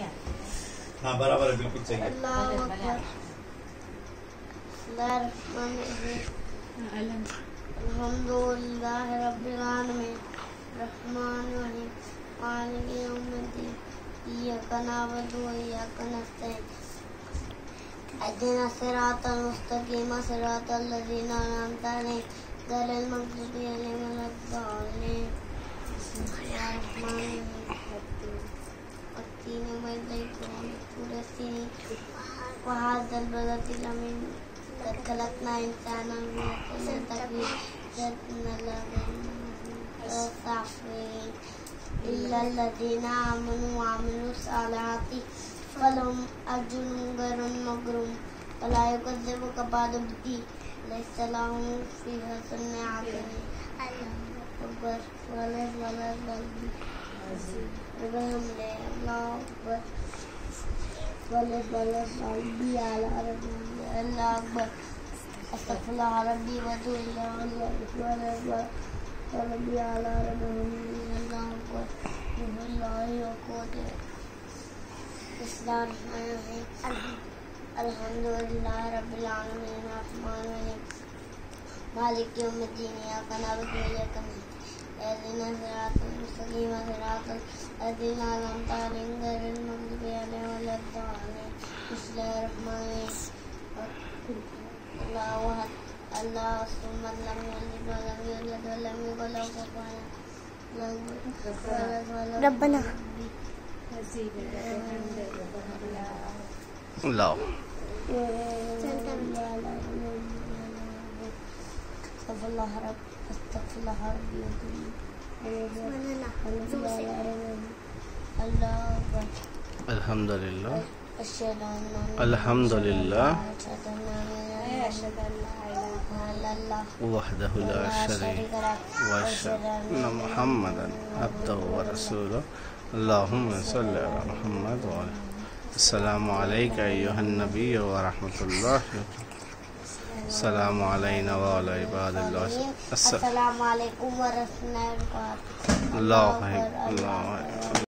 ہاں برابر ہے بالکل صحیح ہے۔ اللہ اللہ الرحیم الحمد للہ رب العالمین۔ الرحمن الرحیم۔ مالک یوم الدین۔ ایاک نعبد و ایاک نستعین۔ اهدنا الصراط المستقيم صراط الذين أنعمت عليهم غير المغضوب عليهم ولا الضالين بسم الله الرحمن الرحيم والتين والزيتون وطور السينين وهذا البلد الأمين قد خلقنا إنسانا من أجل تكوين جدنا الصافين إلا الذين آمنوا وعملوا الصالحات فلهم أجر غير مغروم ولا يكذبك بعد بالدين ليس لهم في حسن عظيم أكبر ولا ولا قلبي الحمد الله أكبر ولا ولا قلبي على ربي الحمد رب العالمين الرحمن الرحيم مالك يوم الدين إياك نعبد وإياك اهدنا الصراط المستقيم صراط الذين أنعمت عليهم غير المغضوب عليهم ولا الضالين. بسم الله الرحمن الرحيم. الله أحد. الله الصمد لم يلد ولم يولد ولم يكن له كفوا ربنا. لاؤ استغفر الله رب استغفر الله ربي الحمد لله. الحمد لله وحده لا شريك واشهد ان محمدا عبده ورسوله اللهم صل على محمد وعلى السلام عليك ايها النبي ورحمه الله وبركاته السلام علینا وعلی عباد اللہ السلام علیکم ورحمۃ اللہ اللہ